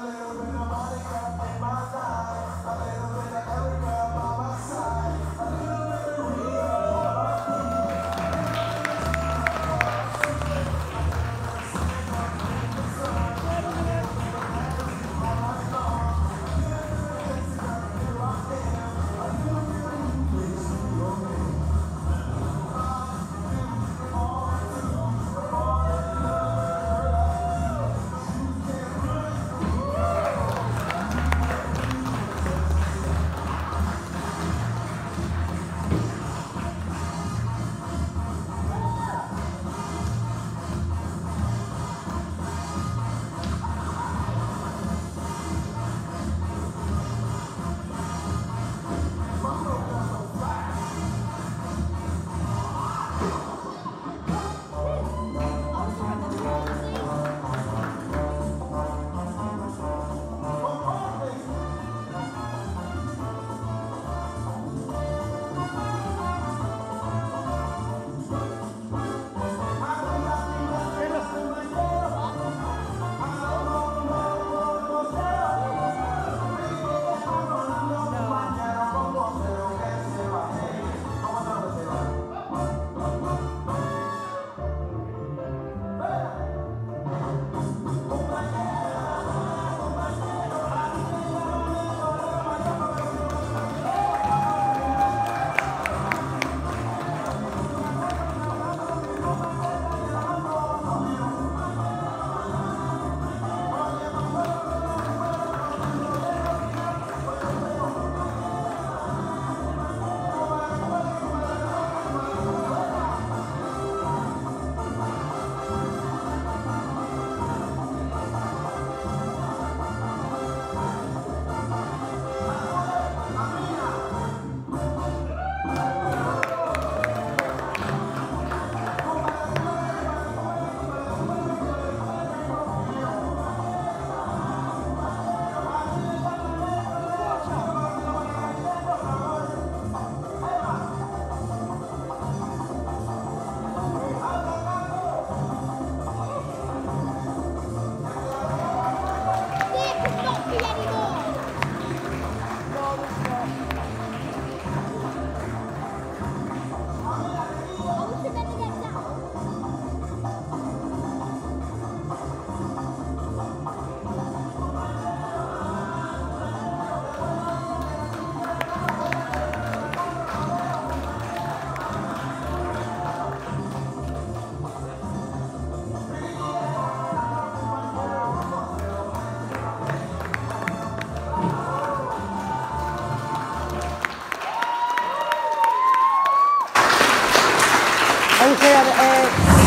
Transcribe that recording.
Aleluia. Okay, uh,